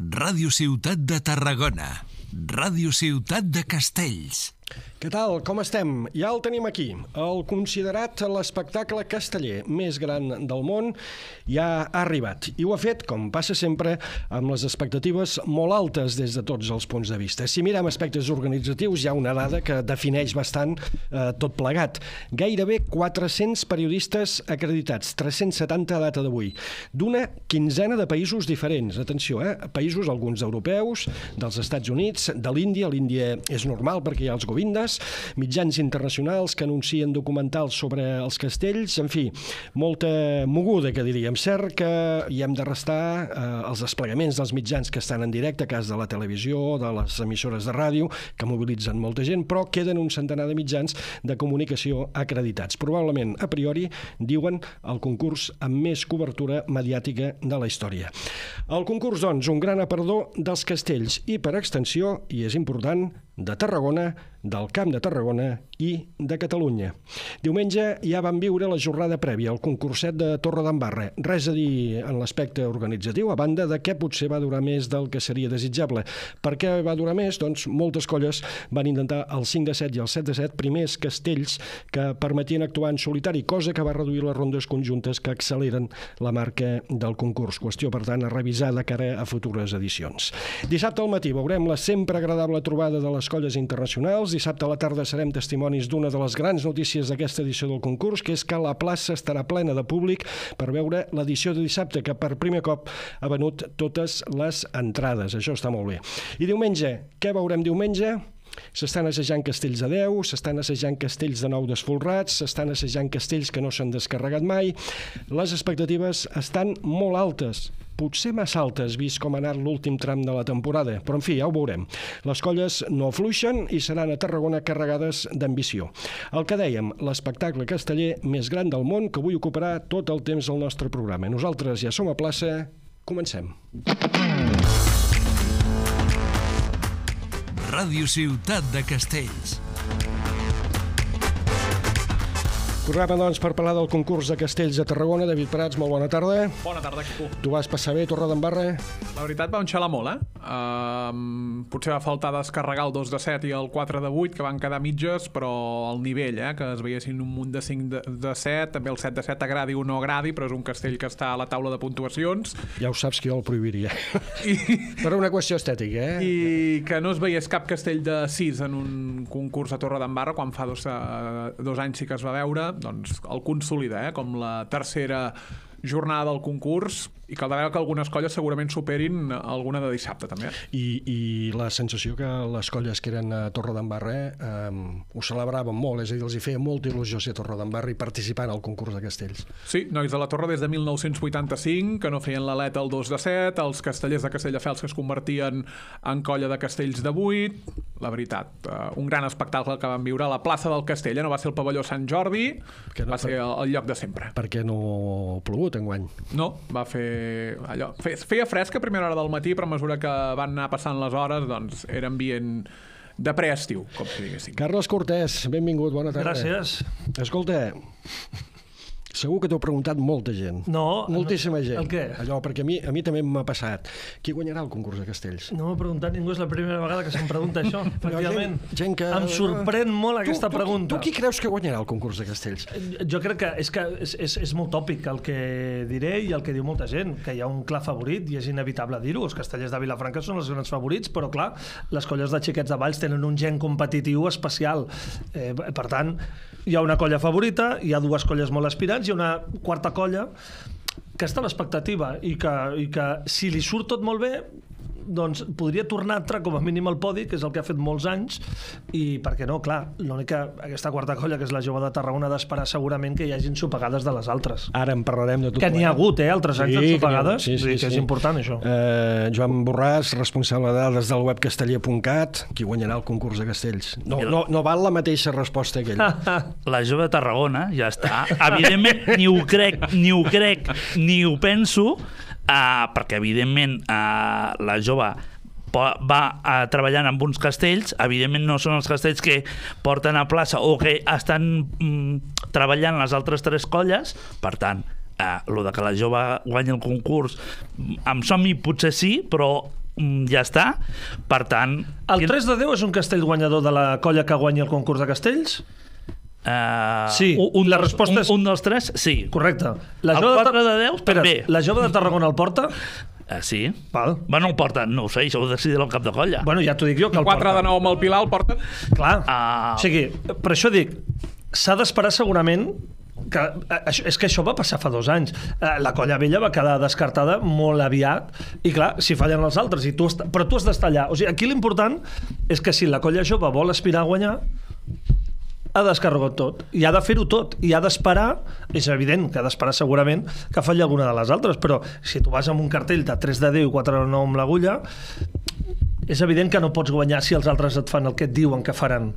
Ràdio Ciutat de Tarragona. Ràdio Ciutat de Castells. Què tal? Com estem? Ja el tenim aquí. El considerat l'espectacle casteller més gran del món ja ha arribat. I ho ha fet, com passa sempre, amb les expectatives molt altes des de tots els punts de vista. Si mirem aspectes organitzatius, hi ha una dada que defineix bastant eh, tot plegat. Gairebé 400 periodistes acreditats, 370 a data d'avui, d'una quinzena de països diferents. Atenció, eh? països, alguns europeus, dels Estats Units, de l'Índia. L'Índia és normal perquè hi ha els govindes, mitjans internacionals que anuncien documentals sobre els castells, en fi, molta moguda, que diríem. Cert que hi hem de restar eh, els desplegaments dels mitjans que estan en directe, cas de la televisió, de les emissores de ràdio, que mobilitzen molta gent, però queden un centenar de mitjans de comunicació acreditats. Probablement, a priori, diuen el concurs amb més cobertura mediàtica de la història. El concurs, doncs, un gran aparador dels castells i, per extensió, i és important, de Tarragona, del Camp de Tarragona i de Catalunya. Diumenge ja vam viure la jornada prèvia, el concurset de Torre d'Embarra. Res a dir en l'aspecte organitzatiu, a banda de què potser va durar més del que seria desitjable. Per què va durar més? Doncs moltes colles van intentar el 5 de 7 i el 7 de 7 primers castells que permetien actuar en solitari, cosa que va reduir les rondes conjuntes que acceleren la marca del concurs. Qüestió, per tant, a revisar de cara a futures edicions. Dissabte al matí veurem la sempre agradable trobada de les colles internacionals. Dissabte a la tarda serem testimonis d'una de les grans notícies d'aquesta edició del concurs, que és que la plaça estarà plena de públic per veure l'edició de dissabte, que per primer cop ha venut totes les entrades. Això està molt bé. I diumenge, què veurem diumenge? S'estan assajant castells de 10, s'estan assajant castells de nou desfolrats, s'estan assajant castells que no s'han descarregat mai. Les expectatives estan molt altes potser massa altes, vist com ha anat l'últim tram de la temporada, però en fi, ja ho veurem. Les colles no afluixen i seran a Tarragona carregades d'ambició. El que dèiem, l'espectacle casteller més gran del món que avui ocuparà tot el temps del nostre programa. Nosaltres ja som a plaça, comencem. Ràdio Ciutat de Castells. Programa, doncs, per parlar del concurs de castells de Tarragona. David Prats, molt bona tarda. Bona tarda, Quico. Tu vas passar bé, Torre d'Embarra? La veritat va un xalar molt, eh? Um, potser va faltar descarregar el 2 de 7 i el 4 de 8, que van quedar mitges, però el nivell, eh? Que es veiessin un munt de 5 de, de 7, també el 7 de 7 agradi o no agradi, però és un castell que està a la taula de puntuacions. Ja ho saps que jo el prohibiria. I, per una qüestió estètica, eh? I que no es veiés cap castell de 6 en un concurs a Torre d'Embarra, quan fa dos, uh, dos anys sí que es va veure, doncs el consolida, eh? com la tercera jornada del concurs i caldrà que algunes colles segurament superin alguna de dissabte també. I, i la sensació que les colles que eren a Torre d'Embarra eh, ho celebraven molt, és a dir, els hi feia molta il·lusió ser a Torre d'Embarra i participar en el concurs de castells. Sí, nois de la Torre des de 1985, que no feien l'aleta el 2 de 7, els castellers de Castelldefels que es convertien en colla de castells de 8, la veritat, uh, un gran espectacle que vam viure a la plaça del Castell, eh? no va ser el pavelló Sant Jordi, que no, va ser el, el lloc de sempre. Perquè no ha plogut enguany. No, va fer allò... Feia fresca a primera hora del matí, però a mesura que van anar passant les hores, doncs era ambient de preestiu, com si diguéssim. Carles Cortés, benvingut, bona tarda. Gràcies. Escolta, Segur que t'ho ha preguntat molta gent. No. Moltíssima no, gent. El què? Allò, perquè a mi, a mi també m'ha passat. Qui guanyarà el concurs de castells? No m'ha preguntat ningú, és la primera vegada que se'm pregunta això, efectivament. Gent, gent que... Em sorprèn molt tu, aquesta tu, pregunta. Tu, tu qui creus que guanyarà el concurs de castells? Jo crec que és, que és, és, és molt tòpic el que diré i el que diu molta gent, que hi ha un clar favorit i és inevitable dir-ho. Els castellers de Vilafranca són els grans favorits, però clar, les colles de xiquets de Valls tenen un gen competitiu especial. Eh, per tant, hi ha una colla favorita, hi ha dues colles molt aspirants, hi ha una quarta colla que està a l'expectativa i, que, i que si li surt tot molt bé doncs podria tornar a entrar com a mínim al podi, que és el que ha fet molts anys, i perquè no, clar, l'única, aquesta quarta colla, que és la jove de Tarragona, ha d'esperar segurament que hi hagin sopegades de les altres. Ara en parlarem de tot. Que n'hi ha hagut, eh, altres anys de sopegades, sí, sí, que és sí. important, això. Eh, Joan Borràs, responsable de dades del web casteller.cat, qui guanyarà el concurs de castells. No, no, no val la mateixa resposta que ell. La jove de Tarragona, ja està. Evidentment, ni ho crec, ni ho crec, ni ho penso, uh, perquè evidentment uh, la jove va uh, treballant amb uns castells, evidentment no són els castells que porten a plaça o que estan mm, treballant les altres tres colles, per tant, uh, lo de que la jove guanyi el concurs, mm, amb somni potser sí, però mm, ja està. Per tant... El 3 de 10 és un castell guanyador de la colla que guanyi el concurs de castells? Uh, Sí, la resposta un, és- Un dels tres, sí. Correcte. La El jove 4 de 10 Espera, també. La jove de Tarragona el porta? Uh, sí. Val. Bueno, el porta, no ho sé, això ho decidirà el cap de colla. Bueno, ja t'ho dic jo, que el 4 porta. de 9 amb el Pilar el porten. Clar. Ah. O sigui, per això dic, s'ha d'esperar segurament que, eh, això, és que això va passar fa dos anys. La colla vella va quedar descartada molt aviat i clar, si fallen els altres, i tu però tu has d'estar allà. O sigui, aquí l'important és que si la colla jove vol aspirar a guanyar, ha descarregat tot, i ha de fer-ho tot, i ha d'esperar, és evident que ha d'esperar segurament que falli alguna de les altres, però si tu vas amb un cartell de 3 de 10 i 4 de 9 amb l'agulla, és evident que no pots guanyar si els altres et fan el que et diuen que faran.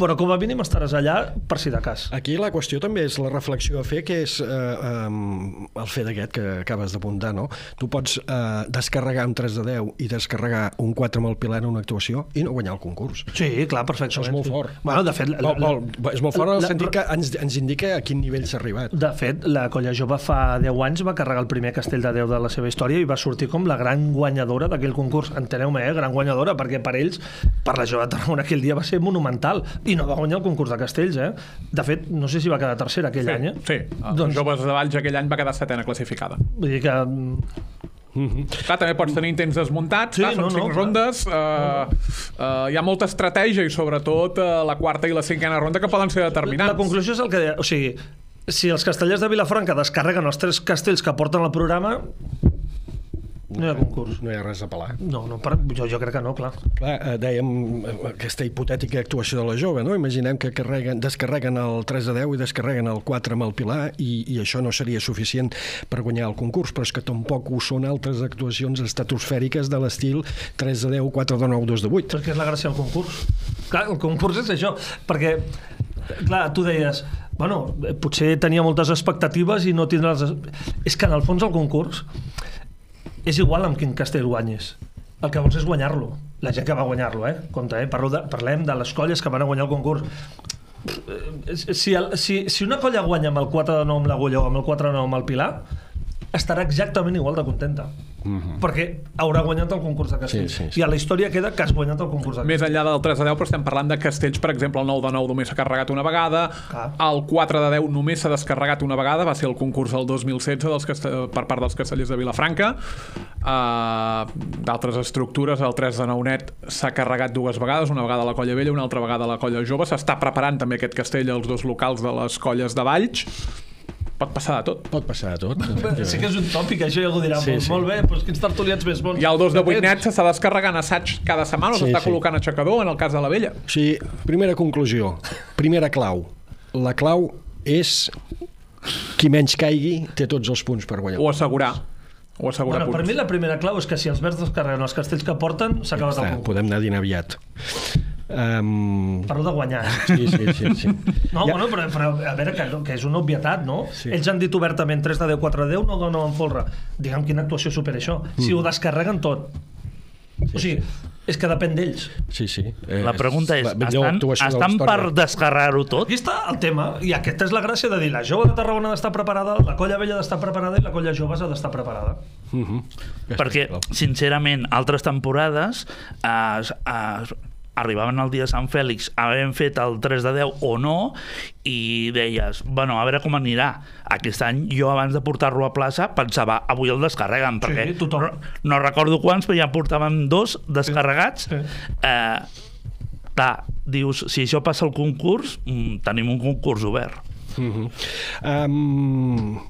Però com a mínim estaràs allà per si de cas. Aquí la qüestió també és la reflexió a fer, que és eh, eh, el fet aquest que acabes d'apuntar, no? Tu pots eh, descarregar un 3 de 10 i descarregar un 4 amb el Pilar en una actuació i no guanyar el concurs. Sí, clar, perfectament. Això és molt sí. fort. Bueno, de fet... Vol, vol, és molt fort en el la- sentit que ens, ens indica a quin nivell s'ha arribat. De fet, la Colla Jove fa 10 anys va carregar el primer castell de 10 de la seva història i va sortir com la gran guanyadora d'aquell concurs. Enteneu-me, eh? gran guanyadora, perquè per ells, per la Jove de Tarragona aquell dia va ser monumental i no va guanyar el concurs de castells, eh? De fet, no sé si va quedar tercera aquell any, eh? Sí, els Doncs- joves de Valls aquell any va quedar setena classificada. Vull dir que... mm, Clar, també pots tenir intents desmuntats, Sí, clar, són no, no, cinc clar. rondes, eh, eh, hi ha molta estratègia i sobretot eh, la quarta i la cinquena ronda que poden ser determinants. La conclusió és el que deia, o sigui, si els castellers de Vilafranca descarreguen els tres castells que porten al programa, no hi ha concurs. No hi ha res a pelar. No, no per, jo, jo crec que no, clar. Clar, eh, dèiem eh, aquesta hipotètica actuació de la jove, no? Imaginem que carreguen, descarreguen el 3 de 10 i descarreguen el 4 amb el Pilar i, i això no seria suficient per guanyar el concurs, però és que tampoc ho són altres actuacions estratosfèriques de l'estil 3 de 10, 4 de 9, 2 de 8. Perquè és la gràcia del concurs. Clar, el concurs és això, perquè, clar, tu deies, bueno, eh, potser tenia moltes expectatives i no tindrà les... És que en el fons el concurs és igual amb quin castell guanyes. El que vols és guanyar-lo. La gent que va guanyar-lo, eh? Compte, eh? Parlo de, parlem de les colles que van a guanyar el concurs. Eh, Si, el, si, si una colla guanya amb el 4 de 9 amb l'agulla o amb el 4 de 9 amb el Pilar, estarà exactament igual de contenta. Uh -huh. Perquè haurà guanyat el concurs de castells. Sí, sí, sí. I a la història queda que has guanyat el concurs de Més enllà del 3 de 10, però estem parlant de castells, per exemple, el 9 de 9 només s'ha carregat una vegada, Clar. el 4 de 10 només s'ha descarregat una vegada, va ser el concurs del 2016 dels castell... per part dels castellers de Vilafranca. Uh, D'altres estructures, el 3 de 9 net s'ha carregat dues vegades, una vegada a la colla vella, una altra vegada a la colla jove. S'està preparant també aquest castell als dos locals de les colles de Valls. Pot passar de tot. Pot passar de tot. Sí que és un tòpic, això ja algú dirà, Sí, sí, sí. molt bé, però quins tertulians més bons. I el 2 de 8 Depèn. net s'està descarregant assaig cada setmana, o Sí, s'està sí. col·locant aixecador, en el cas de la vella. O sigui, primera conclusió, primera clau. La clau és qui menys caigui té tots els punts per guanyar. O assegurar. O assegurar Bueno, per punts. mi la primera clau és que si els verds descarreguen els castells que porten, Està, concurs. podem anar dint aviat. Um, Parlo de guanyar. sí, sí, sí. sí. No, Ja- bueno, però, però a veure, que, que és una obvietat, no? Sí. Ells han dit obertament 3 de 10, 4 de 10, no donen folre. Digue'm quina actuació supera això. Si ho descarreguen tot. o sigui, és que depèn d'ells. Sí, sí. Eh, La pregunta és, la estan, estan per descarregar-ho tot? Aquí està el tema, i aquesta és la gràcia de dir la jove de Tarragona ha d'estar preparada, la colla vella ha d'estar preparada i la colla jove ha d'estar preparada. Mhm. Perquè, sincerament, altres temporades eh, eh, arribaven el dia de Sant Fèlix, havent fet el 3 de 10 o no, i deies, bueno, a veure com anirà. Aquest any, jo abans de portar-lo a plaça, pensava, avui el descarreguen, perquè tothom. no, no recordo quants, però ja portàvem dos descarregats. Sí. Eh, clar, dius, si això passa al concurs, mm, tenim un concurs obert. Mhm. Um,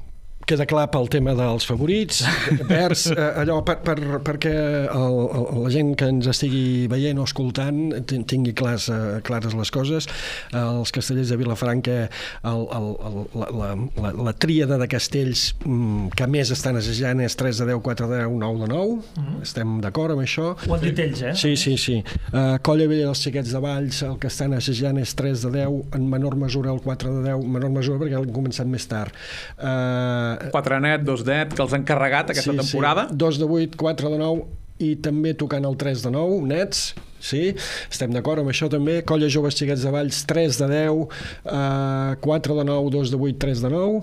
queda clar pel tema dels favorits, vers, eh, allò per, per, perquè el, el, la gent que ens estigui veient o escoltant tin- tingui clars, eh, clares les coses. Els castellers de Vilafranca, el, el, el, la, la, la, la tríada de castells mm, que més estan assajant és 3 de 10, 4 de 10, 9 de 9. Estem d'acord amb això? Ho han dit ells, eh? Sí, sí, sí. Uh, Colla Vella dels Xiquets de Valls, el que estan assajant és 3 de 10, en menor mesura el 4 de 10, menor mesura perquè han començat més tard. Uh, 4 net, 2 net, que els han carregat aquesta temporada. Sí. 2 de 8, 4 de 9 i també tocant el 3 de 9, nets. Sí, estem d'acord amb això també. Colla Joves Xiquets de Valls, 3 de 10, eh, 4 de 9, 2 de 8, 3 de 9.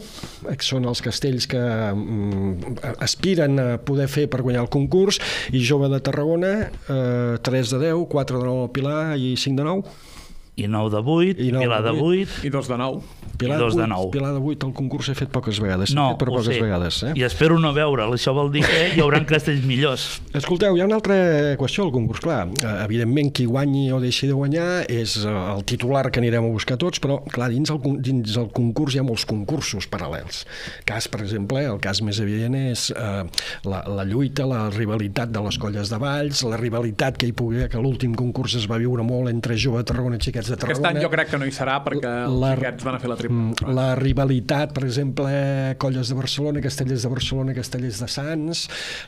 Eh, Són els castells que mm, aspiren a poder fer per guanyar el concurs. I Jove de Tarragona, eh, 3 de 10, 4 de 9 al Pilar i 5 de 9. I 9 de 8, I nou Pilar de de vuit. 8, I dos de nou. Pilar I dos de 8, nou. Pilar de 8, el concurs he fet poques vegades. S'ha no, fet per poques sé. vegades. Eh? I espero no veure'l. Això vol dir que hi haurà castells millors. Escolteu, hi ha una altra qüestió al concurs. Clar, eh, evidentment, qui guanyi o deixi de guanyar és eh, el titular que anirem a buscar tots, però, clar, dins el, dins el concurs hi ha molts concursos paral·lels. Cas, per exemple, el cas més evident és eh, la, la lluita, la rivalitat de les colles de Valls, la rivalitat que hi pugui haver, que l'últim concurs es va viure molt entre Jove de Tarragona i Xiquets de Aquest Tarragona. any jo crec que no hi serà perquè els La- xiquets van a fer la tripa. Mm, La rivalitat, per exemple, Colles de Barcelona, Castellers de Barcelona, Castellers de Sants,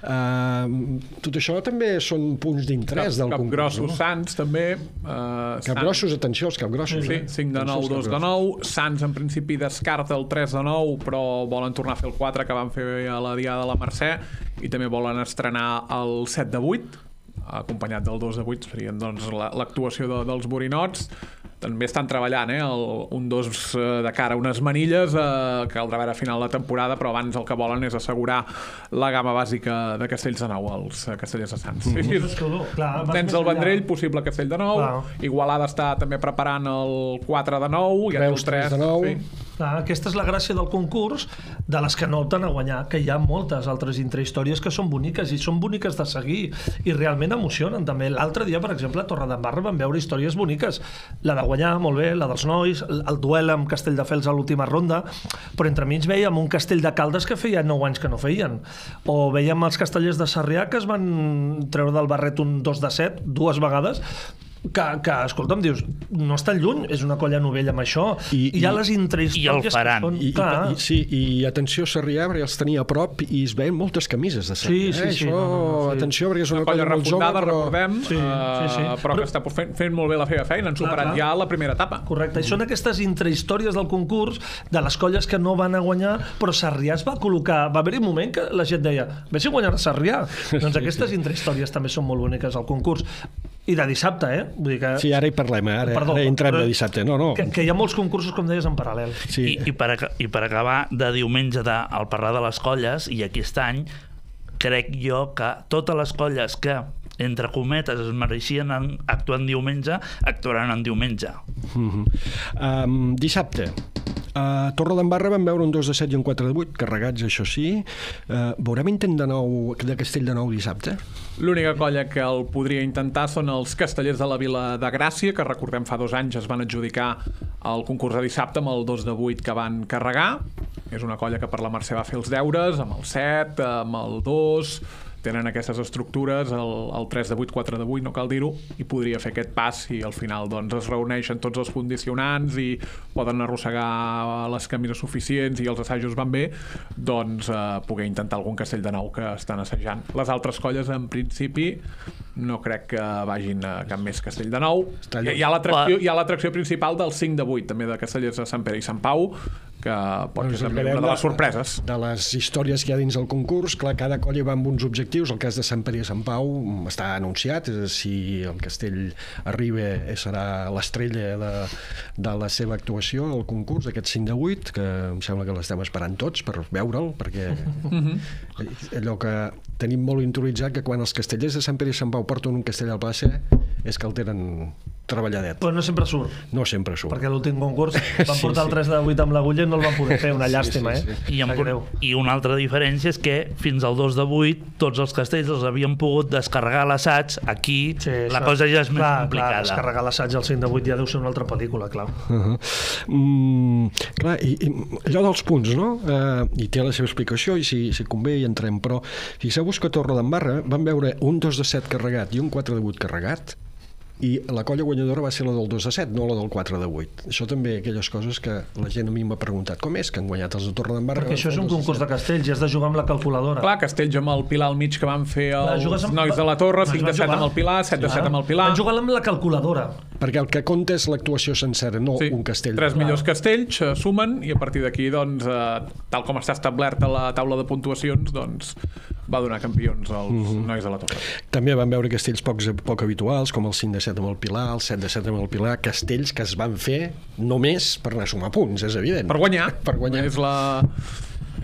eh, tot això també són punts d'interès del concurs. Capgrossos, no? Sants, també. Uh, Capgrossos, atenció, els capgrossos. Sí, eh? 5 de 9, Atenció 2 als de capgrossos. 9. Sants, en principi, descarta el 3 de 9, però volen tornar a fer el 4 que van fer a la Diada de la Mercè i també volen estrenar el 7 de 8, acompanyat del 2 de 8, serien doncs, la- l'actuació de, dels borinots. També estan treballant, eh? El, un dos eh, de cara a unes manilles eh, que caldrà veure a final de temporada, però abans el que volen és assegurar la gamma bàsica de Castells de Nou, els eh, Castellers de Sants. Sí, sí. És que, clar, Tens el. Vendrell, possible Castell de Nou. Clar. Igualada està també preparant el 4 de 9. I el 3 3 de 9. Sí. Clar, aquesta és la gràcia del concurs de les que no opten a guanyar, que hi ha moltes altres intrahistòries que són boniques i són boniques de seguir i realment emocionen també. L'altre dia, per exemple, a Torredembarra vam veure històries boniques. La de guanyar, molt bé, la dels nois, el el duel amb Castelldefels a l'última ronda, però entremig veiem un castell de Caldes que feia 9 anys que no feien. O veiem els castellers de Sarrià que es van treure del barret un 2 de 7 dues vegades que, que escolta'm, dius, no està lluny, és una colla novella amb això, I- i, hi ha i- les intrahistòries i el que faran. són... I, i, clar, i, sí, i atenció, Sarrià, perquè els tenia a prop i es veien moltes camises de Sarrià. Sí, sí, eh? sí, Això, no, no, no, sí. atenció, perquè és una, Una colla molt jove, però... recordem, Sí, sí, sí. eh, però que està fent, fent molt bé la seva feina. Han Clar, superat clar. ja la primera etapa. Correcte, i són aquestes intrahistòries del concurs de les colles que no van a guanyar, però Sarrià es va col·locar... Va haver-hi un moment que la gent deia ve si guanyarà Sarrià. Doncs aquestes intrahistòries també són molt boniques al concurs. I de dissabte, eh? Vull dir que, Sí, ara hi parlem, eh? ara, Perdó, ara entrem però- de dissabte. No, no. que, que hi ha molts concursos, com deies, en paral·lel. Sí. I, i, per, I per acabar de diumenge de, al parlar de les colles, i aquest any crec jo que totes les colles que entre cometes es mereixien en, actuar en diumenge, actuaran en diumenge. Mm um, dissabte. A Torre d'Embarra vam veure un 2 de 7 i un 4 de 8, carregats, això sí. Uh, veurem intent de nou de Castell de Nou dissabte? L'única colla que el podria intentar són els castellers de la Vila de Gràcia, que recordem fa dos anys es van adjudicar el concurs de dissabte amb el 2 de 8 que van carregar. És una colla que per la Mercè va fer els deures, amb el 7, amb el 2, tenen aquestes estructures, el, el 3 de 8, 4 de 8, no cal dir-ho, i podria fer aquest pas i al final doncs, es reuneixen tots els condicionants i poden arrossegar les camines suficients i els assajos van bé, doncs eh, poder intentar algun castell de nou que estan assajant. Les altres colles, en principi, no crec que vagin a cap més castell de nou. Hi ha l'atracció principal del 5 de 8, també de castellers de Sant Pere i Sant Pau, que pot Doncs ser també una de les sorpreses. De les històries que hi ha dins el concurs, clar, cada colla va amb uns objectius. El cas de Sant Pere i Sant Pau està anunciat. Si el castell arriba, eh, serà l'estrella de, de la seva actuació al concurs, aquest 5 de 8, que em sembla que l'estem esperant tots per veure'l, perquè allò que tenim molt interioritzat que quan els castellers de Sant Pere i Sant Pau porten un castell al plaça és que el tenen treballadet. Però no sempre surt, No sempre surt. perquè l'últim concurs van Sí, portar el sí. 3 de 8 amb l'agulla no el van poder fer, una llàstima, sí, eh? I, amb, Sap greu. I una altra diferència és que fins al 2 de 8 tots els castells els havien pogut descarregar a l'assaig. Aquí Sí, la cosa ja és més clar, complicada. Clar, descarregar l'assaig al 5 de 8 ja deu ser una altra pel·lícula, clar. Uh -huh. mm, clar, i, i allò dels punts, no? Uh, I té la seva explicació, i si, si convé hi entrem, però fixeu-vos que a Torre d'Embarra van veure un 2 de 7 carregat i un 4 de 8 carregat, i la colla guanyadora va ser la del 2 de 7, no la del 4 de 8. Això també, aquelles coses que la gent a mi m'ha preguntat, com és que han guanyat els de Torre d'Embarra? Perquè això és un concurs de castells i has de jugar amb la calculadora. Clar, Castells amb el Pilar al mig que van fer els amb- nois de la Torre, Van 5 de 7 jugar. amb el Pilar, 7 de 7 amb el Pilar. Van jugar amb la calculadora. Perquè el que compta és l'actuació sencera, no Sí, un castell. tres millors castells eh, sumen i a partir d'aquí, doncs, eh, tal com està establerta la taula de puntuacions, doncs, va donar campions als Mhm. nois de la Torre. També vam veure castells pocs, poc habituals, com el 5 de 7 amb el Pilar, el 7 de 7 amb el Pilar, castells que es van fer només per anar a sumar punts, és evident. Per guanyar. Per guanyar. És la,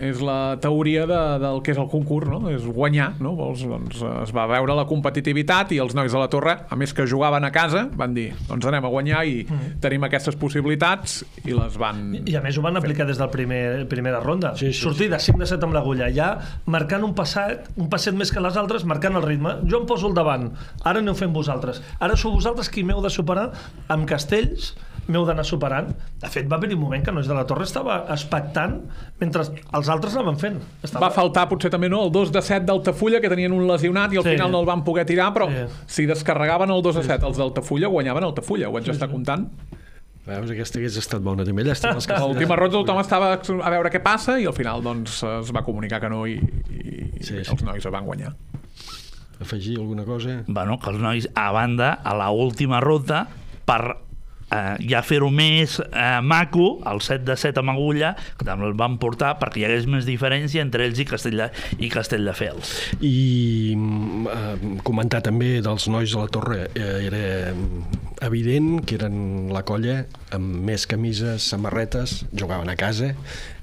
és la teoria de, del que és el concurs, no? És guanyar, no? Vols, doncs, eh, es va veure la competitivitat i els nois de la Torre, a més que jugaven a casa, van dir, doncs anem a guanyar i Mm. tenim aquestes possibilitats i les van... I a més ho van aplicar des del primer primera ronda. Sí, sí, Sortir de 5 de 7 amb l'agulla, ja marcant un passet, un passet més que les altres, marcant el ritme. Jo em poso al davant, ara aneu fent vosaltres. Ara sou vosaltres qui m'heu de superar amb castells m'heu d'anar superant. De fet, va haver-hi un moment que Nois de la Torre estava expectant mentre els altres anaven fent. Estava... Va faltar potser també no, el 2 de 7 d'Altafulla, que tenien un lesionat i al Sí. final no el van poder tirar, però Sí. si descarregaven el 2 de 7 els d'Altafulla, guanyaven Altafulla, ho vaig estar comptant. Veus, aquesta hagués estat bona també. Llàstima els A castells. l'última ronda tothom estava a veure què passa i al final doncs, es va comunicar que no i, i Sí, sí. els nois es van guanyar. Afegir alguna cosa? bueno, que els nois, a banda, a la última ruta, per eh, ja fer-ho més eh, maco, el 7 de 7 amb agulla, que també el van portar perquè hi hagués més diferència entre ells i Castell de, i Castelldefels. I mm, eh, comentar també dels nois de la Torre eh, era mm, evident que eren la colla amb més camises, samarretes, jugaven a casa,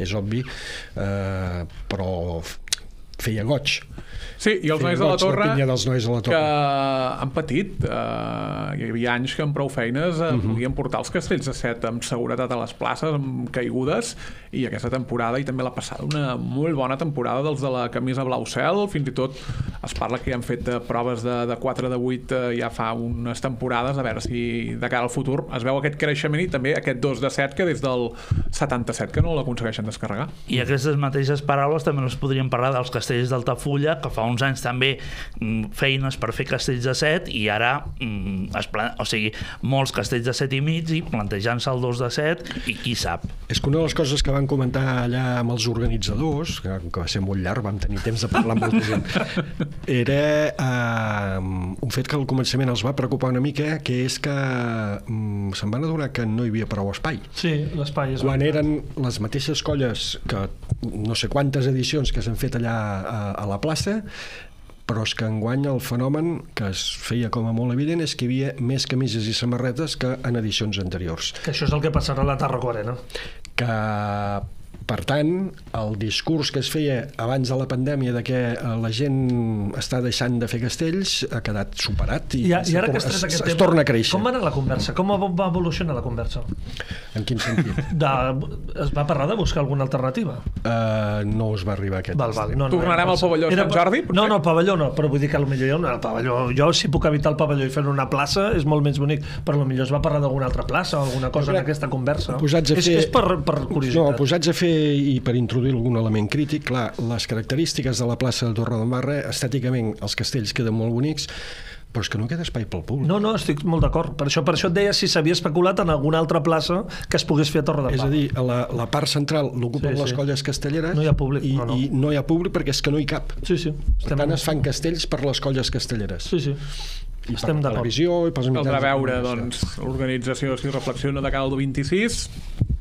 és obvi, eh, però feia goig. Sí, i els nois de la Torre pinya dels nois de la que Torre. han patit. Uh, hi havia anys que amb prou feines uh, Mhm. podien portar els castells de set amb seguretat a les places, amb caigudes, i aquesta temporada, i també la passada, una molt bona temporada dels de la camisa blau cel, fins i tot es parla que ja han fet uh, proves de, de 4 de 8 uh, ja fa unes temporades, a veure si de cara al futur es veu aquest creixement i també aquest 2 de 7 que des del 77 que no l'aconsegueixen descarregar. I aquestes mateixes paraules també les podríem parlar dels castells d'Altafulla, que fa uns anys també mm, feines per fer castells de 7 i ara, mm, es plan... o sigui, molts castells de 7 i mig i plantejant-se el 2 de 7 i qui sap. És que una de les coses que van comentar allà amb els organitzadors, que, que va ser molt llarg, vam tenir temps de parlar amb molta gent, era eh, un fet que al començament els va preocupar una mica, que és que mm, se'n van adonar que no hi havia prou espai. Sí, l'espai és... Quan eren les mateixes colles que no sé quantes edicions que s'han fet allà a, a la plaça, però és que enguany el fenomen que es feia com a molt evident és que hi havia més camises i samarretes que en edicions anteriors. Que això és el que passarà a la Tarraco Arena. que per tant, el discurs que es feia abans de la pandèmia de que eh, la gent està deixant de fer castells ha quedat superat i, I, i ara que es, es, aquest es tema, torna a créixer. Com va anar la conversa? Com va evolucionar la conversa? En quin sentit? De, es va parlar de buscar alguna alternativa? Uh, no us va arribar aquest. Val, val. No, no, Tornarem no, al pavelló Era Sant Jordi, potser? No, no, al pavelló no, però vull dir que potser jo, no, el pavelló, jo si puc evitar el pavelló i fer una plaça és molt més bonic, però potser es va parlar d'alguna altra plaça o alguna cosa en crec- aquesta conversa. Posats a és, fer... és per, per No, curiositat. posats a fer i per introduir algun element crític, clar, les característiques de la plaça de Torre de Marra, estèticament els castells queden molt bonics, però és que no queda espai pel públic. No, no, estic molt d'acord. Per això, per això et deia si s'havia especulat en alguna altra plaça que es pogués fer a Torre de És a dir, la, la part central l'ocupen Sí, les sí. colles castelleres No hi ha públic, i, no, no. i no hi ha públic perquè és que no hi cap. Sí, sí. Per tant, es fan castells per les colles castelleres. Sí, sí. I estem per la televisió i pels mitjans Caldrà veure, doncs, l'organització si reflexiona de cara al 26,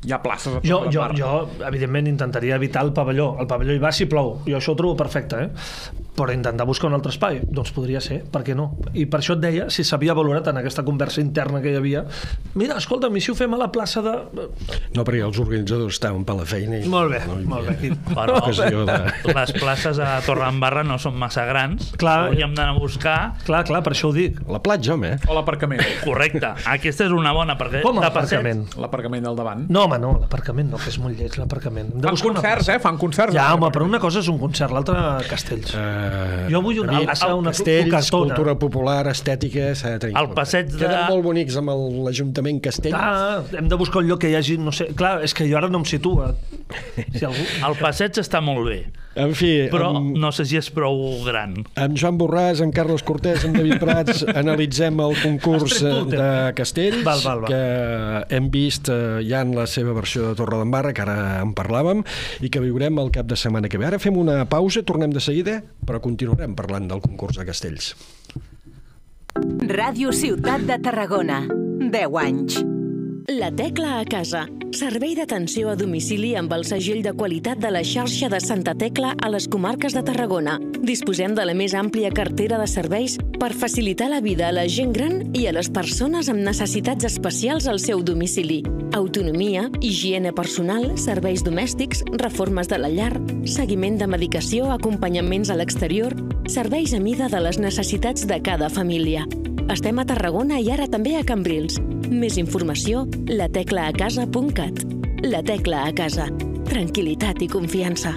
hi ha places a Jo, tota jo, part. jo, evidentment, intentaria evitar el pavelló. El pavelló hi va si plou. Jo això ho trobo perfecte, eh? Però intentar buscar un altre espai, doncs podria ser, per què no? I per això et deia, si s'havia valorat en aquesta conversa interna que hi havia, mira, escolta'm, i si ho fem a la plaça de... No, perquè els organitzadors estaven per la feina. I Molt bé, no molt bé. Però de... les places a Torredembarra no són massa grans. Clar. Hauríem d'anar a buscar... Clar, clar, per això ho dic. La platja, home, eh? O l'aparcament. Correcte. Aquesta és una bona, perquè Com de l'aparcament? L'aparcament del davant. No, home, no, l'aparcament no, que és molt lleig, l'aparcament. Hem de Fan buscar una concerts, eh? Fan concerts. Ja, home, però una cosa és un concert, l'altra castells. Uh, Jo vull una plaça, una castells, cartona. cultura popular, estètica, s'ha de tenir. El compte. passeig de- Queden molt bonics amb el- l'Ajuntament Castell. Ah, hem de buscar un lloc que hi hagi, no sé... Clar, és que jo ara no em situa. Si algú... El passeig està molt bé, En fi, però amb, no sé si és prou gran. amb Joan Borràs, amb Carles Cortés, amb David Prats, analitzem el concurs eh, de Castells, Val, val, val. que hem vist eh, ja en la seva versió de Torre d'Embarra, que ara en parlàvem, i que viurem el cap de setmana que ve. Ara fem una pausa, tornem de seguida, però continuarem parlant del concurs de Castells. Ràdio Ciutat de Tarragona. 10 anys. La tecla a casa. Servei d'atenció a domicili amb el segell de qualitat de la xarxa de Santa Tecla a les comarques de Tarragona. Disposem de la més àmplia cartera de serveis per facilitar la vida a la gent gran i a les persones amb necessitats especials al seu domicili. Autonomia, higiene personal, serveis domèstics, reformes de la llar, seguiment de medicació, acompanyaments a l'exterior, serveis a mida de les necessitats de cada família. Estem a Tarragona i ara també a Cambrils. Més informació, lateclaacasa.cat. La Tecla a Casa. Tranquilitat i confiança.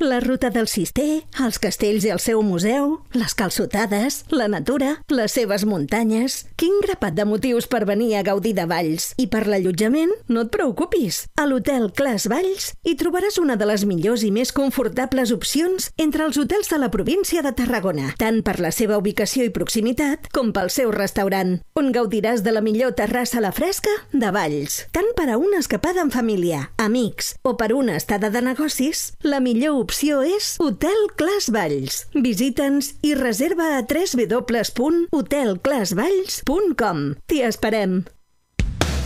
La ruta del Cister, els castells i el seu museu, les calçotades, la natura, les seves muntanyes... Quin grapat de motius per venir a gaudir de Valls. I per l'allotjament, no et preocupis. A l'hotel Clas Valls hi trobaràs una de les millors i més confortables opcions entre els hotels de la província de Tarragona, tant per la seva ubicació i proximitat com pel seu restaurant, on gaudiràs de la millor terrassa a la fresca de Valls. Tant per a una escapada en família, amics o per una estada de negocis, la millor opció és Hotel Clas Valls. Visita'ns i reserva a www.hotelclasvalls.com. T'hi esperem.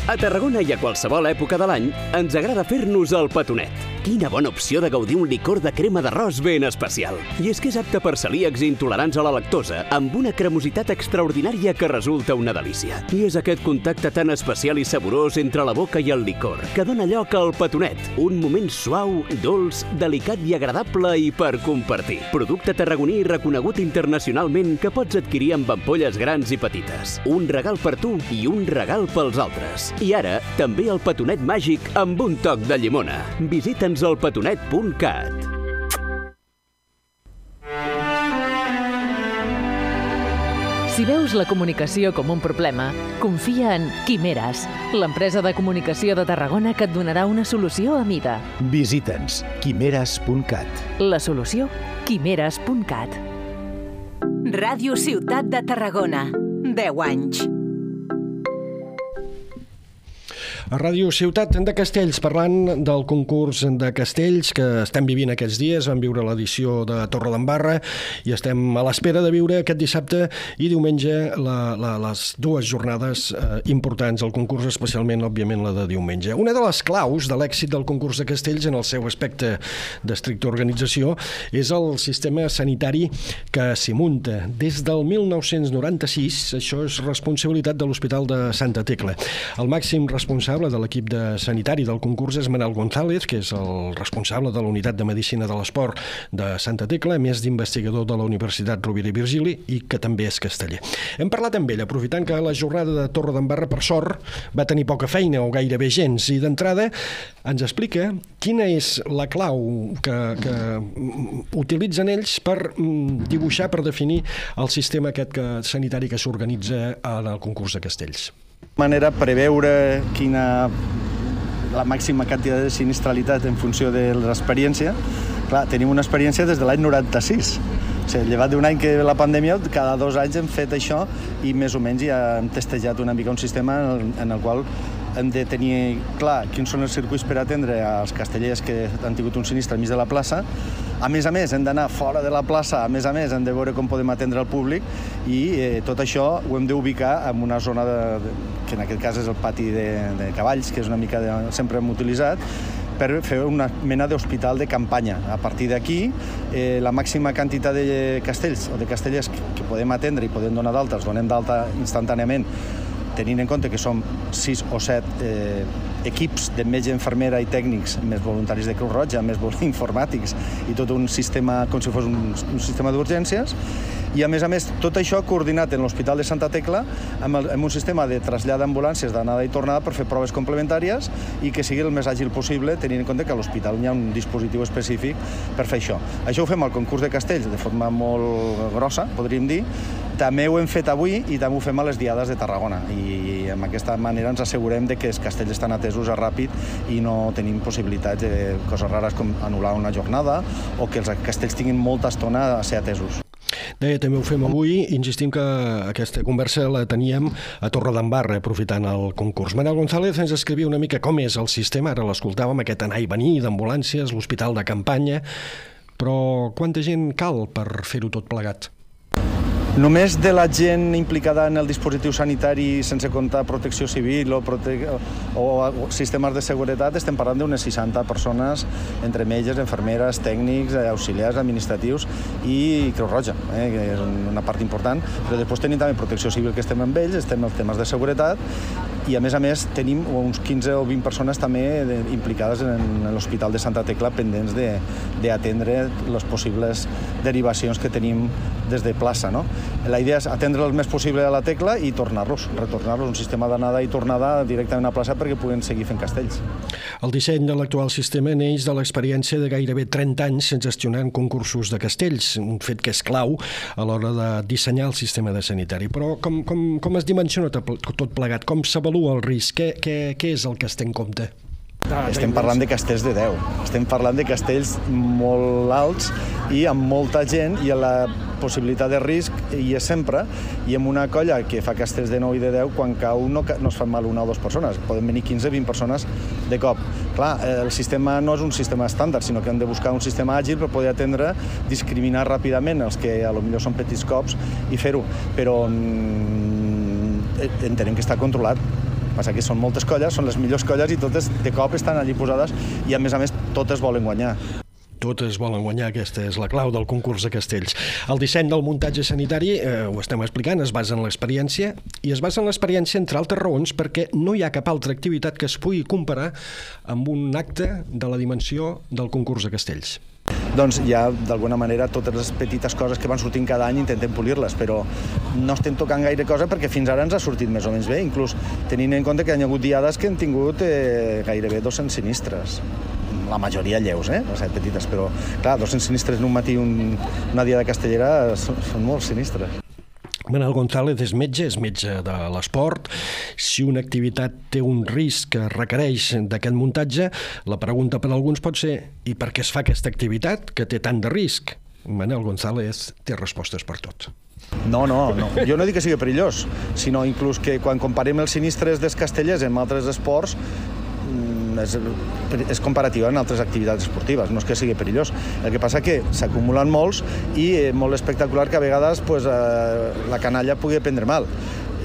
A Tarragona i a qualsevol època de l'any ens agrada fer-nos el petonet. Quina bona opció de gaudir un licor de crema d'arròs ben especial. I és que és apte per celíacs intolerants a la lactosa, amb una cremositat extraordinària que resulta una delícia. I és aquest contacte tan especial i saborós entre la boca i el licor que dona lloc al petonet, un moment suau, dolç, delicat i agradable i per compartir. Producte tarragoní reconegut internacionalment que pots adquirir amb ampolles grans i petites. Un regal per tu i un regal pels altres. I ara, també el petonet màgic amb un toc de llimona. Visita'ns al petonet.cat. Si veus la comunicació com un problema, confia en Quimeres, l'empresa de comunicació de Tarragona que et donarà una solució a mida. Visita'ns quimeres.cat. La solució, quimeres.cat. Ràdio Ciutat de Tarragona. 10 anys. A Ràdio Ciutat de Castells, parlant del concurs de castells que estem vivint aquests dies, vam viure l'edició de Torredembarra i estem a l'espera de viure aquest dissabte i diumenge la, la, les dues jornades eh, importants del concurs, especialment, òbviament, la de diumenge. Una de les claus de l'èxit del concurs de castells en el seu aspecte d'estricta organització és el sistema sanitari que s'hi munta. Des del 1996, això és responsabilitat de l'Hospital de Santa Tecla. El màxim responsable responsable de l'equip de sanitari del concurs és Manel González, que és el responsable de la unitat de Medicina de l'Esport de Santa Tecla, més d'investigador de la Universitat Rovira i Virgili i que també és casteller. Hem parlat amb ell, aprofitant que la jornada de Torre d'Embarra, per sort, va tenir poca feina o gairebé gens, i d'entrada ens explica quina és la clau que, que utilitzen ells per mm, dibuixar, per definir el sistema aquest que, sanitari que s'organitza en el concurs de castells manera preveure quina la màxima quantitat de sinistralitat en funció de l'experiència. Clar, tenim una experiència des de l'any 96. O sigui, llevat d'un any que la pandèmia, cada dos anys hem fet això i més o menys ja hem testejat una mica un sistema en el, en el qual hem de tenir clar quins són els circuits per atendre als castellers que han tingut un sinistre al mig de la plaça. A més a més, hem d'anar fora de la plaça, a més a més, hem de veure com podem atendre el públic i eh, tot això ho hem d'ubicar en una zona de, de, que en aquest cas és el pati de, de cavalls, que és una mica de, sempre hem utilitzat, per fer una mena d'hospital de campanya. A partir d'aquí, eh, la màxima quantitat de castells o de castellers que, podem atendre i podem donar d'alta, els donem d'alta instantàniament tenint en compte que som 6 o 7 eh, equips de metge, infermera i tècnics, més voluntaris de Creu Roja, més informàtics i tot un sistema com si fos un, un sistema d'urgències, i a més a més tot això coordinat en l'Hospital de Santa Tecla amb, el, amb un sistema de trasllat d'ambulàncies d'anada i tornada per fer proves complementàries i que sigui el més àgil possible tenint en compte que a l'hospital hi ha un dispositiu específic per fer això. Això ho fem al concurs de castells de forma molt grossa, podríem dir, també ho hem fet avui i també ho fem a les diades de Tarragona. I amb aquesta manera ens assegurem de que els castells estan atesos a ràpid i no tenim possibilitats de coses rares com anul·lar una jornada o que els castells tinguin molta estona a ser atesos. Deia, també ho fem avui, insistim que aquesta conversa la teníem a Torre d'Embarra, aprofitant el concurs. Manel González ens escrivia una mica com és el sistema, ara l'escoltàvem, aquest anar i venir d'ambulàncies, l'hospital de campanya, però quanta gent cal per fer-ho tot plegat? Només de la gent implicada en el dispositiu sanitari sense comptar protecció civil o, prote o, sistemes de seguretat estem parlant d'unes 60 persones entre metges, enfermeres, tècnics, eh, auxiliars administratius i Creu Roja, eh, que és una part important, però després tenim també protecció civil que estem amb ells, estem en temes de seguretat i a més a més tenim uns 15 o 20 persones també de, implicades en l'Hospital de Santa Tecla pendents d'atendre les possibles derivacions que tenim des de plaça. No? La idea és atendre el més possible a la tecla i tornar-los, retornar-los un sistema d'anada i tornada directament a plaça perquè puguen seguir fent castells. El disseny de l'actual sistema neix de l'experiència de gairebé 30 anys gestionant concursos de castells, un fet que és clau a l'hora de dissenyar el sistema de sanitari. Però com, com, com es dimensiona tot plegat? Com s'avalua el risc? Què, què, què és el que es té en compte? Ah, Estem parlant de castells de 10. Estem parlant de castells molt alts i amb molta gent i la possibilitat de risc hi és sempre. I amb una colla que fa castells de 9 i de 10 quan cau no, no es fan mal una o dues persones. Poden venir 15-20 persones de cop. Clar, el sistema no és un sistema estàndard sinó que hem de buscar un sistema àgil per poder atendre discriminar ràpidament els que a lo millor són petits cops i fer-ho. Però mm, entenem que està controlat Passa que són moltes colles, són les millors colles i totes de cop estan allí posades i a més a més totes volen guanyar totes volen guanyar, aquesta és la clau del concurs de castells. El disseny del muntatge sanitari, eh, ho estem explicant, es basa en l'experiència i es basa en l'experiència entre altres raons perquè no hi ha cap altra activitat que es pugui comparar amb un acte de la dimensió del concurs de castells doncs ha d'alguna manera totes les petites coses que van sortint cada any intentem polir-les, però no estem tocant gaire cosa perquè fins ara ens ha sortit més o menys bé, inclús tenint en compte que hi ha hagut diades que han tingut eh, gairebé 200 sinistres la majoria lleus, eh? les petites, però clar, 200 sinistres en un matí un, una dia de castellera són, són molts sinistres. Manel González és metge, és metge de l'esport. Si una activitat té un risc que requereix d'aquest muntatge, la pregunta per a alguns pot ser i per què es fa aquesta activitat que té tant de risc? Manel González té respostes per tot. No, no, no. Jo no dic que sigui perillós, sinó inclús que quan comparem els sinistres dels castellers amb altres esports, és, és comparativa en altres activitats esportives, no és que sigui perillós. El que passa que s'acumulen molts i eh, molt espectacular que a vegades pues, eh, la canalla pugui prendre mal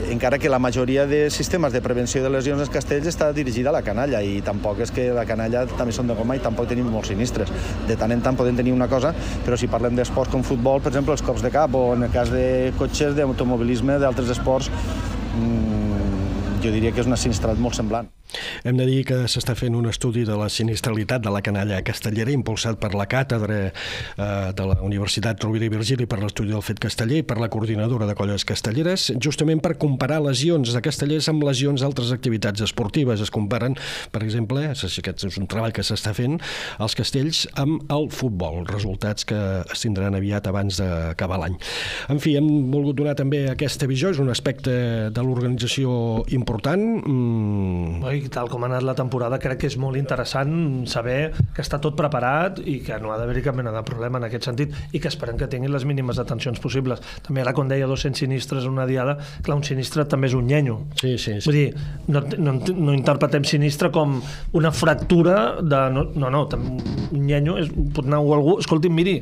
encara que la majoria de sistemes de prevenció de lesions als castells està dirigida a la canalla i tampoc és que la canalla també són de goma i tampoc tenim molts sinistres. De tant en tant podem tenir una cosa, però si parlem d'esports com futbol, per exemple, els cops de cap o en el cas de cotxes, d'automobilisme, d'altres esports, mmm, jo diria que és una sinistralitat molt semblant. Hem de dir que s'està fent un estudi de la sinistralitat de la canalla castellera impulsat per la càtedra eh, de la Universitat Rovira i Virgili per l'estudi del fet casteller i per la coordinadora de colles castelleres, justament per comparar lesions de castellers amb lesions d'altres activitats esportives. Es comparen, per exemple, aquest és un treball que s'està fent, els castells amb el futbol, resultats que es tindran aviat abans d'acabar l'any. En fi, hem volgut donar també aquesta visió, és un aspecte de l'organització important. Mm. Oi, tal com ha anat la temporada, crec que és molt interessant saber que està tot preparat i que no ha d'haver-hi cap mena de problema en aquest sentit i que esperem que tinguin les mínimes atencions possibles. També ara, quan deia 200 sinistres en una diada, clar, un sinistre també és un nyenyo. Sí, sí, sí. Vull dir, no, no, no interpretem sinistre com una fractura de... No, no, no un nyenyo és, pot anar algú... Escolti'm, miri,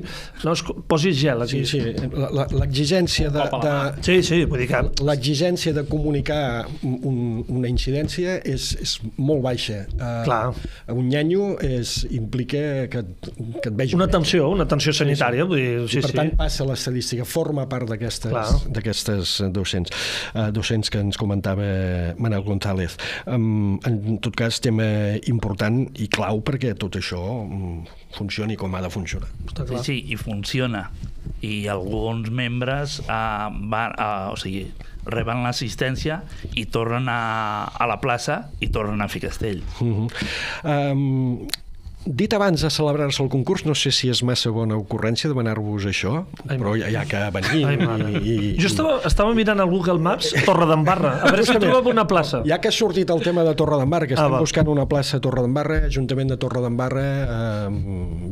no, posis gel aquí. Sí, sí, l'exigència de, de... Sí, sí, vull dir que... L'exigència de comunicar un, una incidència és, és molt baixa. Uh, Clar. Un nyanyo és, implica que, que et vegi... Una atenció, una atenció sanitària. Sí, sí. Vull dir, sí, I per sí. tant passa l'estadística, forma part d'aquestes docents, uh, docents que ens comentava Manel González. Um, en tot cas, tema important i clau perquè tot això um, funcioni com ha de funcionar. Sí, sí, i funciona. I alguns membres uh, van, uh, o sigui, reben l'assistència i tornen a, a la plaça i tornen a fer castell. Uh -huh. um, Dit abans de celebrar-se el concurs, no sé si és massa bona ocurrència demanar-vos això, Ai, però ja, ja que venir... Ai, i, i, jo estava, estava mirant al Google Maps Torre d'Embarra, a veure si trobava una plaça. Ja que ha sortit el tema de Torre d'Embarra, que estem ah, buscant una plaça a Torre d'Embarra, Ajuntament de Torre d'Embarra, eh,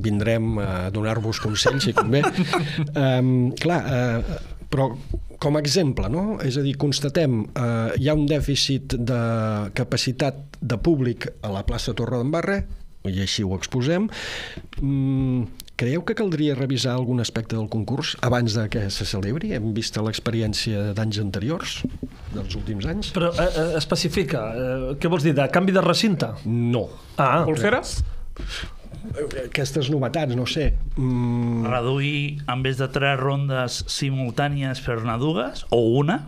vindrem a donar-vos consells, si convé. eh, clar, eh, però com a exemple, no? És a dir, constatem eh, hi ha un dèficit de capacitat de públic a la plaça Torre d'Embarra, i així ho exposem, mm, Creieu que caldria revisar algun aspecte del concurs abans de que se celebri? Hem vist l'experiència d'anys anteriors, dels últims anys? Però eh, eh, especifica, eh, què vols dir, de canvi de recinte? No. Ah, Pulseres? Aquestes novetats, no sé. Mm, Reduir, en vez de tres rondes simultànies, fer-ne dues, o una,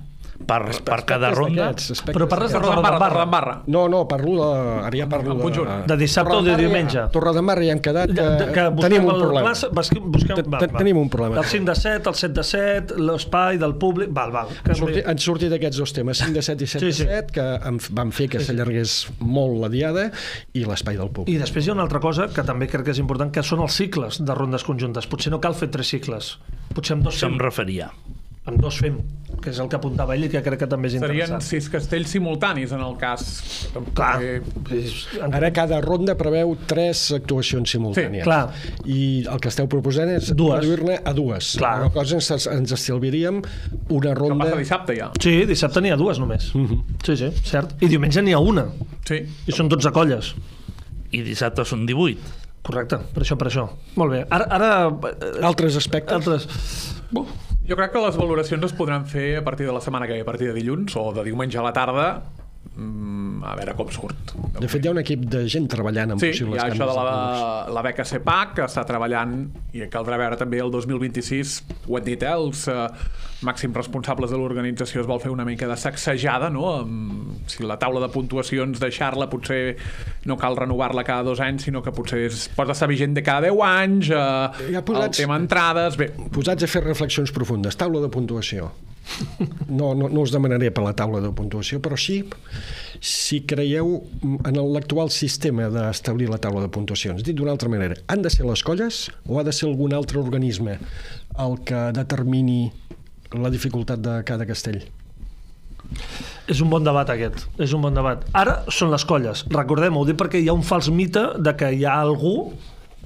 per, per cada aspectes ronda. Però parles de d'aquests. roda en barra. barra. No, no, parlo de... Ara ja parlo conjunt. De dissabte o de diumenge? Ja, Torredembarra ja hem quedat... De, de, eh, que tenim un problema. Classe, busquem, busquem, Ten- ten- tenim un problema. El 5 de 7, el 7 de 7, l'espai del públic... Val, val. Han sortit, han sortit aquests dos temes, 5 de 7 i 7 Sí, de sí. 7, que van fer que s'allargués molt la diada, i l'espai del públic. I després hi ha una altra cosa que també crec que és important, que són els cicles de rondes conjuntes. Potser no cal fer tres cicles. Potser amb dos Això em fem. referia. Amb dos fem, que és el que apuntava ell i que crec que també és Serien interessant. sis castells simultanis, en el cas. Clar. Eh, És- Ara cada ronda preveu tres actuacions simultànies. Sí, clar. I el que esteu proposant és reduir-ne a dues. Clar. La cosa ens, ens estalviaríem una ronda... passa dissabte ja. Sí, dissabte n'hi ha dues només. Mhm. Sí, sí, cert. I diumenge n'hi ha una. Sí. I són 12 colles. I dissabte són 18. Correcte, per això, per això. Molt bé. Ara... ara eh, Altres aspectes? altres... Buf. Jo crec que les valoracions es podran fer a partir de la setmana que ve, a partir de dilluns o de diumenge a la tarda, mm, a veure com surt. De fet, hi ha un equip de gent treballant en Sí, hi possibles ha canvis això de la, la beca CEPAC, que està treballant, i caldrà veure també el 2026, ho hem dit, eh, els eh, màxims responsables de l'organització es vol fer una mica de sacsejada, no? Amb, si la taula de puntuacions deixar-la potser no cal renovar-la cada dos anys, sinó que potser es pot estar vigent de cada 10 anys, eh, Ja posats- el tema entrades... Bé, Posats a fer reflexions profundes. Taula de puntuació. No, no, no us demanaré per la taula de puntuació, però sí si creieu en l'actual sistema d'establir la taula de puntuacions. Dit d'una altra manera, han de ser les colles o ha de ser algun altre organisme el que determini la dificultat de cada castell? És un bon debat aquest, és un bon debat. Ara són les colles, recordem-ho, ho dic perquè hi ha un fals mite de que hi ha algú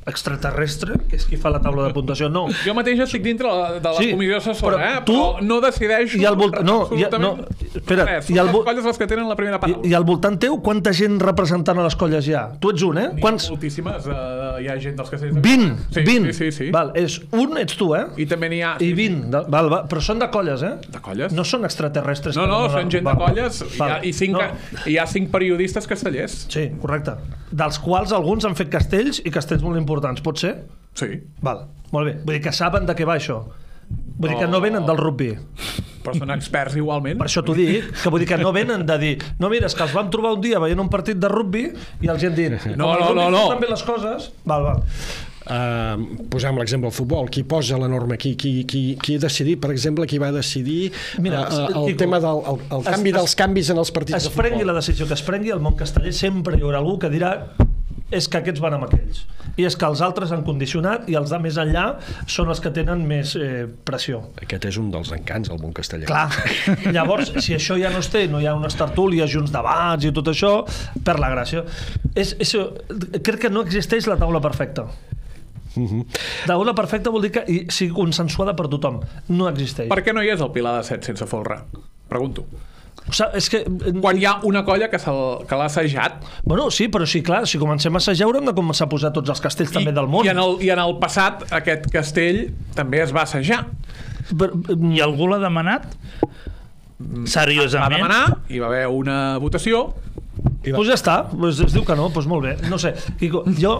extraterrestre, que és qui fa la taula de puntuació. No, jo mateix estic dintre de la Sí, comissió assessora, però eh? tu- però no decideixo I al voltant- no, absolutament no, espera, res. i al les vo- colles les que tenen la primera I, paraula. I al voltant teu, quanta gent representant a les colles hi ha? Tu ets un, eh? Quants? moltíssimes, uh, hi ha gent dels castells de 20, sí, 20. Sí, sí, sí. Val, és un ets tu, eh? I també n'hi ha... I 20, de, val, val, però són de colles, eh? De colles? No són extraterrestres. No, que no, són gent de val, colles i hi ha, val. i cinc, No. hi ha cinc periodistes castellers. Sí, correcte. Dels quals alguns han fet castells i castells molt importants, pot ser? Sí. Val, molt bé. Vull dir que saben de què va això. Vull dir que no venen del rugby. Però són experts igualment. Per això t'ho dic, que vull dir que no venen de dir no, mira, és que els vam trobar un dia veient un partit de rugby i els hi han dit No, "Com al no, no, no. fan bé les coses... Val, val. Uh, posem l'exemple del futbol. Qui posa la norma? Qui, qui, qui, qui ha decidit, per exemple, qui va decidir Mira, uh, el Quico, tema del el, el es- canvi es- dels canvis en els partits es de futbol? prengui la decisió que es prengui, al món casteller sempre hi haurà algú que dirà és que aquests van amb aquells. I és que els altres han condicionat i els de més enllà són els que tenen més eh, pressió. Aquest és un dels encants del món castellà. Clar. Llavors, si això ja no es té, no hi ha unes tertúlies i uns debats i tot això, per la gràcia. És, és, crec que no existeix la taula perfecta. Mhm. Taula perfecta vol dir que sigui consensuada per tothom. No existeix. Per què no hi és el Pilar de Set sense folre? Pregunto. O sigui, és que... Quan hi ha una colla que, se'l- que l'ha assajat Bueno, sí, però sí, clar, si comencem a assajar haurem de començar a posar tots els castells també del món. i en, el, i en el passat aquest castell també es va assajar. Però, I algú l'ha demanat? Va Seriosament? demanar, hi va haver una votació, Doncs pues ja està, pues es diu que no, doncs molt bé. No sé, Quico, jo...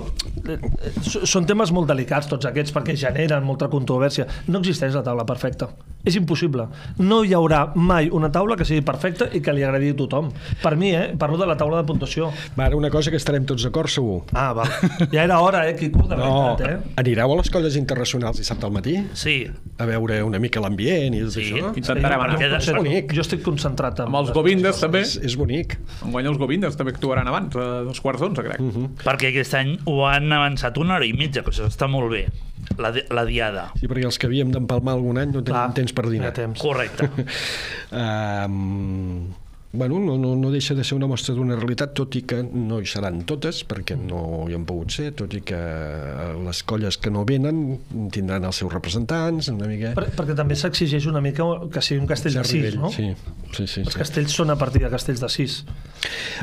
eh, s- Són temes molt delicats tots aquests perquè generen molta controvèrsia. No existeix la taula perfecta. És impossible. No hi haurà mai una taula que sigui perfecta i que li agradi a tothom. Per mi, eh? Parlo de la taula de puntuació. Va, ara una cosa que estarem tots d'acord, segur. Ah, va. Ja era hora, eh, Quico, de No, veritat, eh? anireu a les colles internacionals dissabte al matí? Sí. A veure una mica l'ambient i tot Sí. això? intentarem anar. Queda- És bonic. Jo estic concentrat en... Amb els Govindes també. És, és bonic. Enguany els Govindes també actuaran abans, a dos quarts d'onze, crec. Perquè aquest any ho han avançat una hora i mitja, que això està molt bé. La, la diada. Sí, perquè els que havíem d'empalmar algun any no tenim Clar, temps per dinar. temps. Correcte. Um, bueno, no, no, no deixa de ser una mostra d'una realitat, tot i que no hi seran totes, perquè no hi han pogut ser, tot i que eh, les colles que no venen tindran els seus representants, una mica... Per, perquè també s'exigeix una mica que sigui un castell de Cert 6, nivell, no? Sí, sí, sí. Els sí. castells són a partir de castells de 6.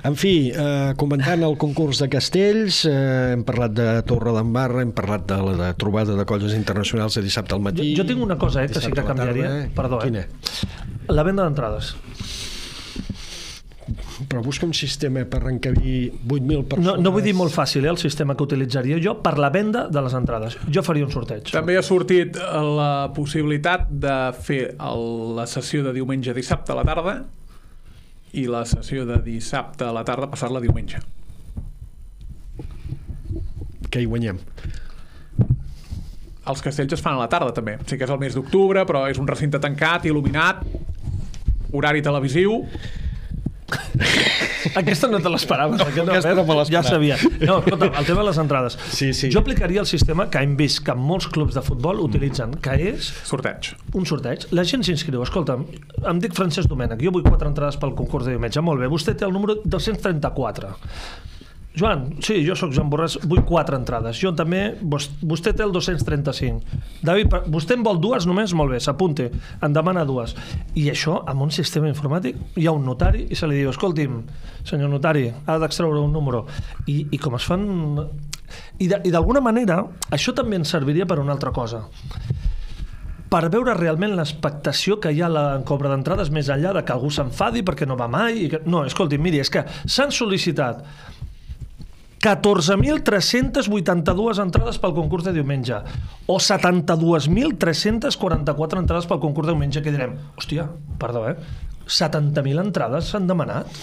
En fi, eh, comentant el concurs de castells, eh, hem parlat de Torre d'Embarra, hem parlat de la de trobada de colles internacionals de dissabte al matí... Jo, jo tinc una cosa, eh, que sí que a la tarda, canviaria. eh? Perdó, Quina? eh? La venda d'entrades. Però busca un sistema per encabir 8.000 persones... No, no vull dir molt fàcil, eh, el sistema que utilitzaria jo per la venda de les entrades. Jo faria un sorteig. També ha sortit la possibilitat de fer el, la sessió de diumenge a dissabte a la tarda i la sessió de dissabte a la tarda passar-la diumenge. Que hi guanyem. Els castells es fan a la tarda també. Sí que és el mes d'octubre, però és un recinte tancat, il·luminat, horari televisiu. Aquesta no te l'esperaves. Aquesta, Aquesta no me l'esperava. Ja sabia. No, escolta, el tema de les entrades. Sí, sí. Jo aplicaria el sistema que hem vist que molts clubs de futbol utilitzen, que és Sorteig. un sorteig. La gent s'inscriu. Escolta'm, em dic Francesc Domènech, jo vull quatre entrades pel concurs de diumenge. Molt bé, vostè té el número 234. Joan, sí, jo sóc Joan Borràs, vull quatre entrades. Jo també, vos- vostè té el 235. David, vostè en vol dues només? Molt bé, s'apunte, en demana dues. I això, amb un sistema informàtic, hi ha un notari i se li diu, escolti'm, senyor notari, ha d'extreure un número. I, I com es fan... I d'alguna manera, això també ens serviria per una altra cosa per veure realment l'expectació que hi ha la cobra d'entrades més enllà de que algú s'enfadi perquè no va mai. I que... No, escolti, miri, és que s'han sol·licitat 14.382 entrades pel concurs de diumenge o 72.344 entrades pel concurs de diumenge que direm, hòstia, perdó, eh? 70.000 entrades s'han demanat. O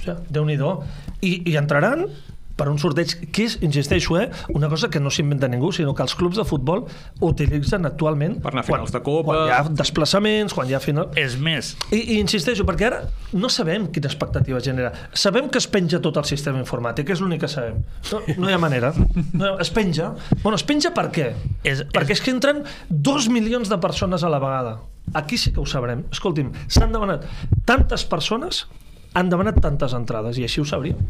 sigui, Déu-n'hi-do. I, I entraran per un sorteig que és, insisteixo, eh, una cosa que no s'inventa ningú, sinó que els clubs de futbol utilitzen actualment Per anar a finals de Copa. quan hi ha desplaçaments, quan hi ha final... És més, I, I insisteixo, perquè ara no sabem quina expectativa genera. Sabem que es penja tot el sistema informàtic, és l'únic que sabem. No, no hi ha manera. No, es penja. Bueno, es penja per què? És- perquè és que entren dos milions de persones a la vegada. Aquí sí que ho sabrem. Escolti'm, s'han demanat tantes persones han demanat tantes entrades i així ho sabríem.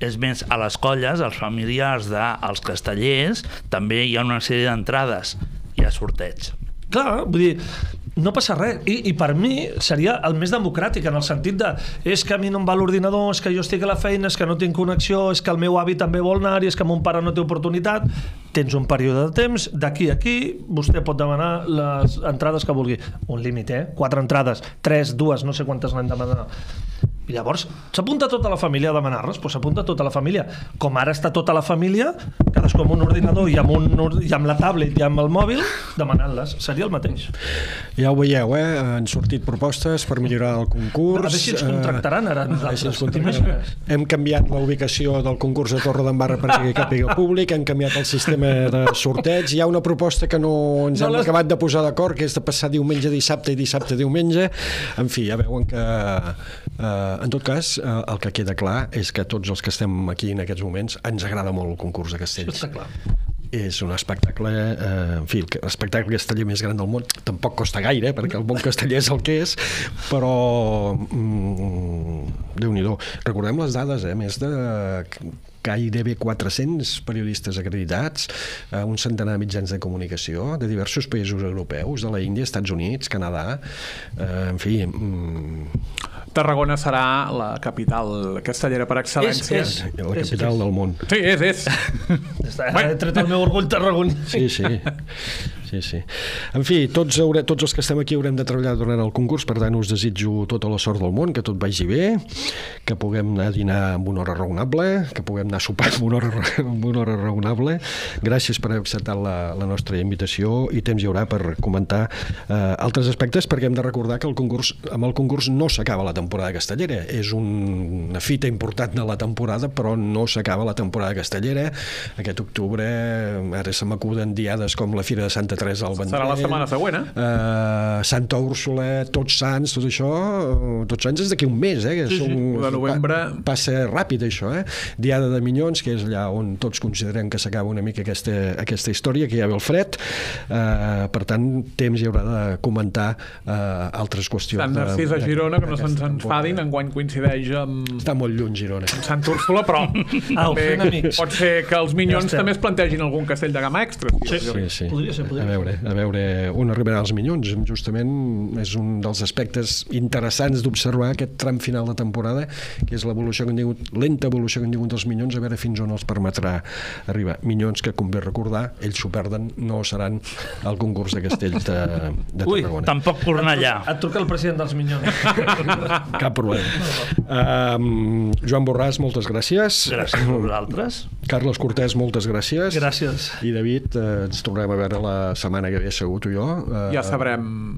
És més, a les colles, els familiars dels castellers, també hi ha una sèrie d'entrades. Hi ha sorteig. Clar, vull dir, no passa res. I, I per mi seria el més democràtic, en el sentit de és que a mi no em va l'ordinador, és que jo estic a la feina, és que no tinc connexió, és que el meu avi també vol anar i és que mon pare no té oportunitat. Tens un període de temps, d'aquí a aquí, vostè pot demanar les entrades que vulgui. Un límit, eh? Quatre entrades, tres, dues, no sé quantes n'han de demanar. I llavors s'apunta tota la família a demanar-les, doncs s'apunta tota la família. Com ara està tota la família, cadascú amb un ordinador i amb, un, i amb la tablet i amb el mòbil, demanant-les. Seria el mateix. Ja ho veieu, eh? Han sortit propostes per millorar el concurs. A veure si ens eh, contractaran ara veure si ens contractaran. Hem canviat la ubicació del concurs de Torre d'Embarra perquè hi càpiga públic, hem canviat el sistema de sorteig. Hi ha una proposta que no ens No hem les- acabat de posar d'acord, que és de passar diumenge a dissabte i dissabte a diumenge. En fi, ja veuen que, eh, en tot cas, eh, el que queda clar és que tots els que estem aquí en aquests moments ens agrada molt el concurs de castells està clar. és un espectacle, eh, en fi, l'espectacle casteller més gran del món, tampoc costa gaire, perquè el bon casteller és el que és, però mm, Déu-n'hi-do. Recordem les dades, eh? més de gairebé 400 periodistes acreditats, eh, un centenar de mitjans de comunicació de diversos països europeus, de la Índia, Estats Units, Canadà, eh, en fi... Mm, Tarragona serà la capital castellera per excel·lència. És, és. la És, capital és. del món. Sí, és, és. Està, he tret el meu orgull tarragoní. Sí, sí. Sí, sí. En fi, tots, haure, tots els que estem aquí haurem de treballar durant el concurs, per tant us desitjo tota la sort del món, que tot vagi bé, que puguem anar a dinar amb una hora raonable, que puguem anar a sopar amb una hora, amb una hora raonable. Gràcies per haver acceptat la, la nostra invitació i temps hi haurà per comentar eh, altres aspectes, perquè hem de recordar que el concurs, amb el concurs no s'acaba la temporada castellera. És un, una fita important de la temporada, però no s'acaba la temporada castellera. Aquest octubre, ara se m'acuden diades com la Fira de Santa Teresa al Vendrell. Serà la setmana següent, eh? Uh, Santa Úrsula, Tots Sants, tot això, eh, Tots Sants és d'aquí un mes, eh? Que Sí, sí. som- De novembre. Pa, passa ràpid, això, eh? Diada de Minyons, que és allà on tots considerem que s'acaba una mica aquesta, aquesta història, que ja ve el fred. Uh, per tant, temps hi haurà de comentar uh, altres qüestions. Sant Narcís a Girona, que no se'ns enfadin, enguany coincideix amb Està molt lluny, Girona. Sant Úrsula, però també pot ser que els Minyons Ja també es plantegin algun castell de gamma extra. Sí, sí, sí. Podria ser, podria a veure, a veure on arribarà els Minyons. Justament és un dels aspectes interessants d'observar aquest tram final de temporada, que és l'evolució que han tingut, lenta evolució que han tingut els Minyons, a veure fins on els permetrà arribar. Minyons que, com bé recordar, ells s'ho perden, no seran al concurs de castells de, de Ui, Tarragona. Tampoc Cornellà. Et truca el president dels Minyons. Cap problema. Um, Joan Borràs, moltes gràcies. Gràcies a vosaltres. Carles Cortés, moltes gràcies. Gràcies. I David, eh, ens tornem a veure la setmana que ve, segur, tu i jo. Eh, Ja sabrem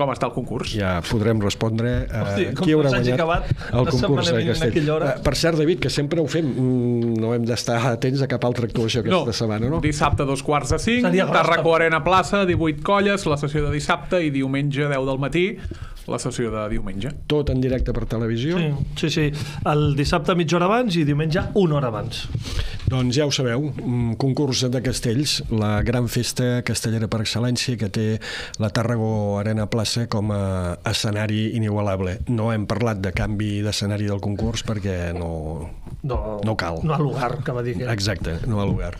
com està el concurs. Ja podrem respondre eh, Hosti, qui haurà guanyat acabat el concurs setmana de Castell. Eh, per cert, David, que sempre ho fem, mm, no hem d'estar atents a cap altra actuació aquesta No, setmana, no? dissabte dos quarts de cinc, Tarraco Arena Plaça, 18 colles, la sessió de dissabte i diumenge 10 del matí, la sessió de diumenge. Tot en directe per televisió. Sí, sí, sí. El dissabte mitja hora abans i diumenge una hora abans. Doncs ja ho sabeu, mm, concurs de castells, la gran festa castellera per excel·lència que té la Tàrrago Arena Plaça com a escenari inigualable. No hem parlat de canvi d'escenari del concurs perquè no, No, no cal. No al lugar, que va dir. Que... Exacte, no al lugar.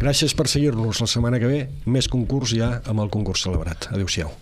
Gràcies per seguir-nos la setmana que ve. Més concurs ja amb el concurs celebrat. Adéu-siau.